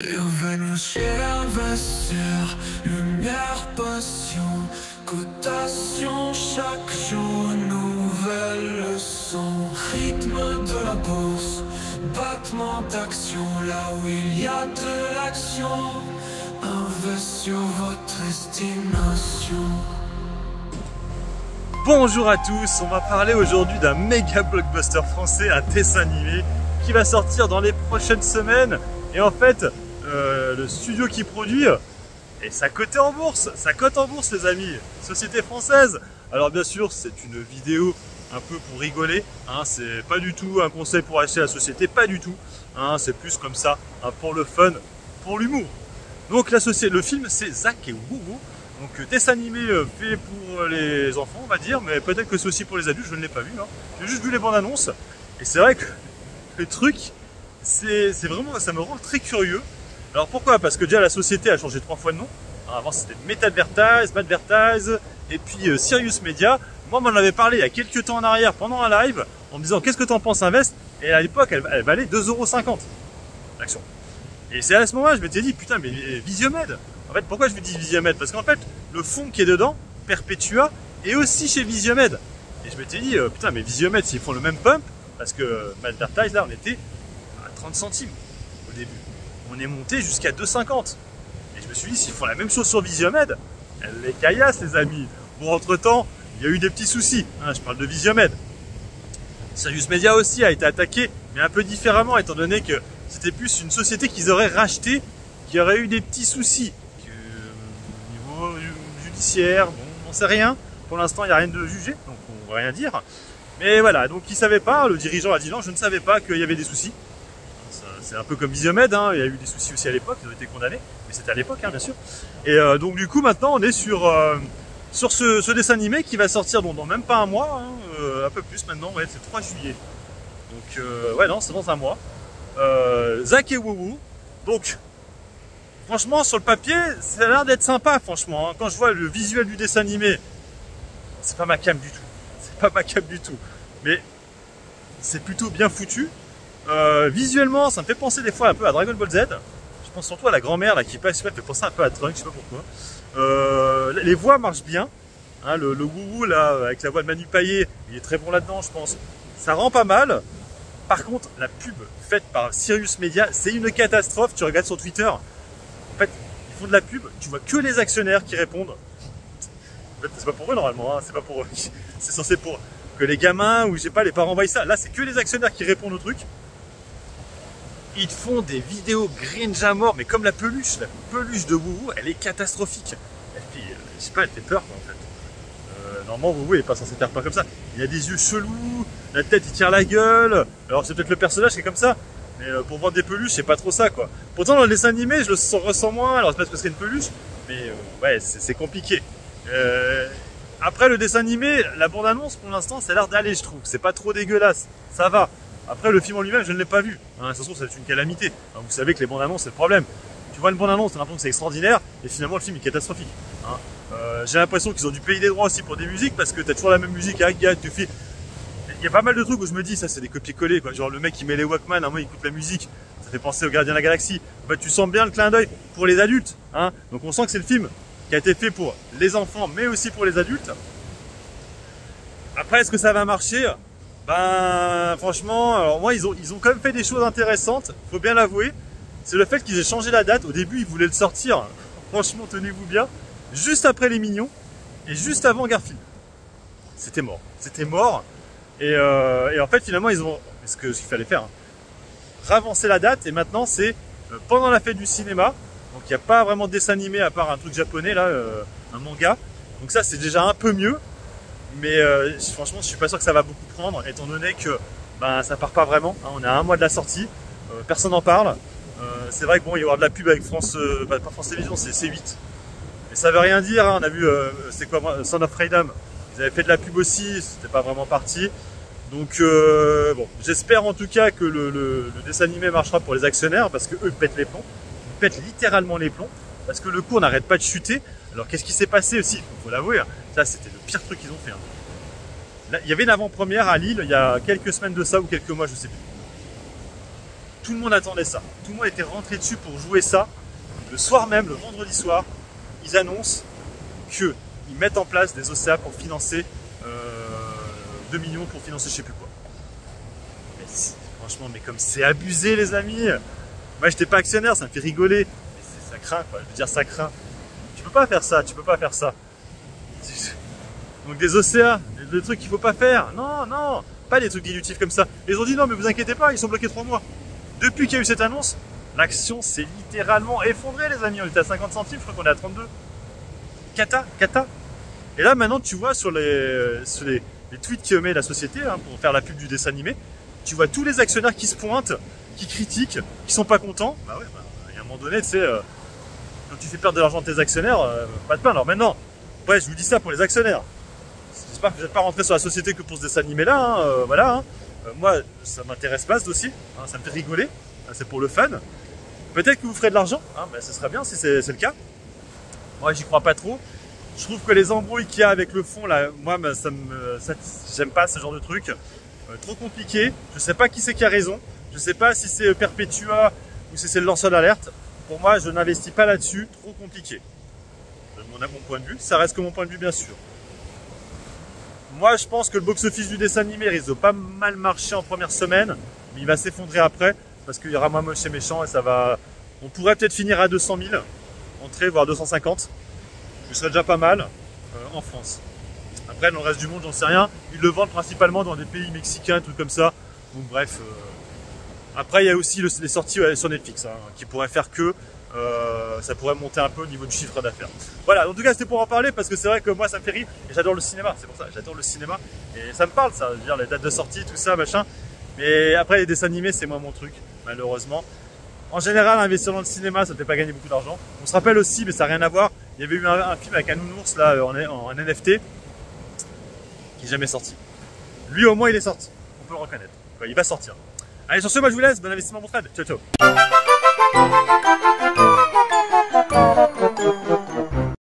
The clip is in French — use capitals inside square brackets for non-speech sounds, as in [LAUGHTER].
Bienvenue chez l'investir, lumière, passion, cotation, chaque jour nouvelle leçon. Rythme de la bourse, battement d'action, là où il y a de l'action. Invest sur votre estimation. Bonjour à tous, on va parler aujourd'hui d'un méga blockbuster français, un dessin animé qui va sortir dans les prochaines semaines. Et en fait, euh, le studio qui produit, et ça coté en bourse, ça cote en bourse les amis, société française. Alors bien sûr, c'est une vidéo un peu pour rigoler, hein, c'est pas du tout un conseil pour acheter la société, pas du tout. Hein, c'est plus comme ça, hein, pour le fun, pour l'humour. Donc la société, le film c'est Zach et Wowo, donc euh, dessin animé euh, fait pour les enfants, on va dire, mais peut-être que c'est aussi pour les adultes, je ne l'ai pas vu. J'ai juste vu les bandes annonces. Et c'est vrai que le truc, c'est vraiment, ça me rend très curieux. Alors pourquoi? Parce que déjà la société a changé trois fois de nom. avant c'était Metadvertise, Madvertise, et puis euh, Sirius Media. Moi, on m'en avait parlé il y a quelques temps en arrière, pendant un live, en me disant qu'est-ce que t'en penses Invest? Et à l'époque, elle, valait 2,50€ l'action. Et c'est à ce moment-là, je m'étais dit, putain, mais Visiomed, en fait, pourquoi je vous dis Visiomed? Parce qu'en fait, le fond qui est dedans, Perpetua, est aussi chez Visiomed. Et je m'étais dit, euh, putain, mais Visiomed, s'ils font le même pump, parce que Malvertise, là, on était à 30 centimes au début. On est monté jusqu'à 2,50. Et je me suis dit, s'ils font la même chose sur Visiomed, les caillasse, les amis. Bon, entre-temps, il y a eu des petits soucis. Hein, je parle de Visiomed. Sirius Media aussi a été attaqué, mais un peu différemment, étant donné que c'était plus une société qu'ils auraient racheté, qui aurait eu des petits soucis au niveau judiciaire, bon, on sait rien. Pour l'instant, il n'y a rien de jugé, donc on ne va rien dire. Mais voilà, donc il ne savait pas, le dirigeant a dit non, je ne savais pas qu'il y avait des soucis. C'est un peu comme Visiomed, hein, il y a eu des soucis aussi à l'époque, ils ont été condamnés, mais c'était à l'époque, hein, bien sûr. Et euh, donc du coup, maintenant, on est sur, euh, sur ce, dessin animé qui va sortir dans même pas un mois, hein, euh, un peu plus maintenant, ouais, c'est 3 juillet. Donc ouais, non, c'est dans un mois. Zach et Woowoo. Donc, franchement, sur le papier, ça a l'air d'être sympa, franchement. Quand je vois le visuel du dessin animé, c'est pas ma cam du tout. [LAUGHS] C'est pas ma cam du tout. Mais c'est plutôt bien foutu. Euh, visuellement, ça me fait penser des fois un peu à Dragon Ball Z. Je pense surtout à la grand-mère là qui passe, ça me fait penser un peu à Trunks, je sais pas pourquoi. Euh, les voix marchent bien. Hein, le, le wouhou avec la voix de Manu Payet, il est très bon là-dedans, je pense. Ça rend pas mal. Par contre, la pub faite par Sirius Media, c'est une catastrophe. Tu regardes sur Twitter, en fait, ils font de la pub, tu vois que les actionnaires qui répondent. En fait, c'est pas pour eux normalement, hein, c'est pas pour eux. [LAUGHS] C'est censé pour que les gamins ou je pas, les parents voient ça. Là, c'est que les actionnaires qui répondent au truc. Ils font des vidéos green mort, mais comme la peluche, la peluche de Wouhou, elle est catastrophique. Elle fait, euh, je sais pas, elle fait peur quoi, en fait. Euh, normalement, Wouhou, il est pas censé faire peur comme ça. Il a des yeux chelous, la tête, il tire la gueule. Alors, c'est peut-être le personnage qui est comme ça. Mais euh, pour vendre des peluches, c'est pas trop ça, quoi. Pourtant, dans le dessin animé, je le ressens moins. Alors, c'est parce que c'est une peluche, mais ouais, c'est compliqué. Après, le dessin animé, la bande-annonce, pour l'instant, ça a l'air d'aller, je trouve. C'est pas trop dégueulasse. Ça va. Après, le film en lui-même, je ne l'ai pas vu. Hein, ça se trouve, c'est une calamité. vous savez que les bandes-annonces, c'est le problème. Tu vois une bande-annonce, t'as l'impression que c'est extraordinaire, et finalement, le film est catastrophique. Hein. J'ai l'impression qu'ils ont dû payer des droits aussi pour des musiques, parce que t'as toujours la même musique à tu fais il y a pas mal de trucs où je me dis, ça c'est des copier-coller, quoi. Genre le mec qui met les Walkman, à moi il écoute la musique, ça fait penser au Gardien de la Galaxie. Tu sens bien le clin d'œil pour les adultes, hein. Donc on sent que c'est le film qui a été fait pour les enfants, mais aussi pour les adultes. Après, est-ce que ça va marcher? Ben, franchement, alors moi, ils ont, ils ont quand même fait des choses intéressantes, faut bien l'avouer. C'est le fait qu'ils aient changé la date. Au début, ils voulaient le sortir, franchement, tenez-vous bien, juste après Les Mignons et juste avant Garfield. C'était mort. C'était mort. Euh, et, en fait, finalement, ils ont, ce qu'il fallait faire, hein, ravancer la date. Et maintenant, c'est euh, pendant la fête du cinéma. Donc, il n'y a pas vraiment de dessin animé à part un truc japonais, là, euh, un manga. Donc ça, c'est déjà un peu mieux. Mais franchement, je suis pas sûr que ça va beaucoup prendre, étant donné que ben, ça part pas vraiment. Hein. on à un mois de la sortie. personne n'en parle. c'est vrai que bon, il y avoir de la pub avec France, pas France Télévisions, c'est C8. Mais ça veut rien dire. Hein. on a vu, c'est quoi, Son of Freedom. Ils avaient fait de la pub aussi, c'était pas vraiment parti. Donc euh, bon, j'espère en tout cas que le, dessin animé marchera pour les actionnaires parce que eux pètent les plombs, ils pètent littéralement les plombs parce que le cours n'arrête pas de chuter. Alors qu'est-ce qui s'est passé aussi? Il faut l'avouer, hein. ça c'était le pire truc qu'ils ont fait. Hein. il y avait une avant-première à Lille il y a quelques semaines de ça ou quelques mois, je sais plus. Tout le monde attendait ça. Tout le monde était rentré dessus pour jouer ça. Le soir même, le vendredi soir, ils annoncent qu'ils mettent en place des OCA pour financer euh, 2 millions pour financer je sais plus quoi. Mais franchement, mais comme c'est abusé les amis. Moi j'étais pas actionnaire, ça me fait rigoler. Mais ça craint quoi, je veux dire ça craint. Tu peux pas faire ça, tu peux pas faire ça. Donc des OCA, des trucs qu'il faut pas faire. Non, non, pas des trucs dilutifs comme ça. Ils ont dit non mais vous inquiétez pas, ils sont bloqués 3 mois. Depuis qu'il y a eu cette annonce, l'action s'est littéralement effondrée les amis. On était à 50 centimes, je crois qu'on est à 32. Cata, cata. Et là maintenant tu vois sur les, tweets que met la société hein, pour faire la pub du dessin animé, tu vois tous les actionnaires qui se pointent, qui critiquent, qui sont pas contents. Bah ouais, bah, a un moment donné, tu sais, euh, quand tu fais perdre de l'argent à tes actionnaires, euh, pas de pain. Alors maintenant, ouais, je vous dis ça pour les actionnaires. J'espère que vous n'êtes pas rentré sur la société que pour ce dessin animé là, hein, euh, voilà. Hein. moi, ça m'intéresse pas ce dossier, hein, ça me fait rigoler, c'est pour le fun. Peut-être que vous ferez de l'argent, ben, ce serait bien si c'est le cas. Moi, j'y crois pas trop. Je trouve que les embrouilles qu'il y a avec le fond, là, moi, ben, ça me, j'aime pas ce genre de truc. trop compliqué. Je sais pas qui c'est qui a raison. Je sais pas si c'est Perpetua ou si c'est le lanceur d'alerte. Pour moi, je n'investis pas là-dessus. Trop compliqué. Mon, mon point de vue. Ça reste que mon point de vue, bien sûr. Moi, je pense que le box-office du dessin animé risque pas mal marcher en première semaine, mais il va s'effondrer après parce qu'il y aura moins moche et méchant et ça va. On pourrait peut-être finir à 200 000 entrées, voire 250. Ce serait déjà pas mal euh, en France. Après, dans le reste du monde, j'en sais rien. Ils le vendent principalement dans des pays mexicains, trucs comme ça. Donc bref. Euh, après, il y a aussi les sorties sur Netflix, hein, qui pourraient faire que euh, ça pourrait monter un peu au niveau du chiffre d'affaires. Voilà, en tout cas, c'était pour en parler parce que c'est vrai que moi, ça me fait rire et j'adore le cinéma. C'est pour ça, j'adore le cinéma et ça me parle, ça. Je veux dire, les dates de sortie, tout ça, machin. Mais après, les dessins animés, c'est moi mon truc, malheureusement. En général, investir dans le cinéma, ça ne fait pas gagner beaucoup d'argent. On se rappelle aussi, mais ça n'a rien à voir, il y avait eu un, film avec un nounours là en, en NFT qui n'est jamais sorti. Lui, au moins, il est sorti. On peut le reconnaître. Il va sortir. Allez, sur ce, moi je vous laisse. Bon investissement, mon trade. Ciao, ciao.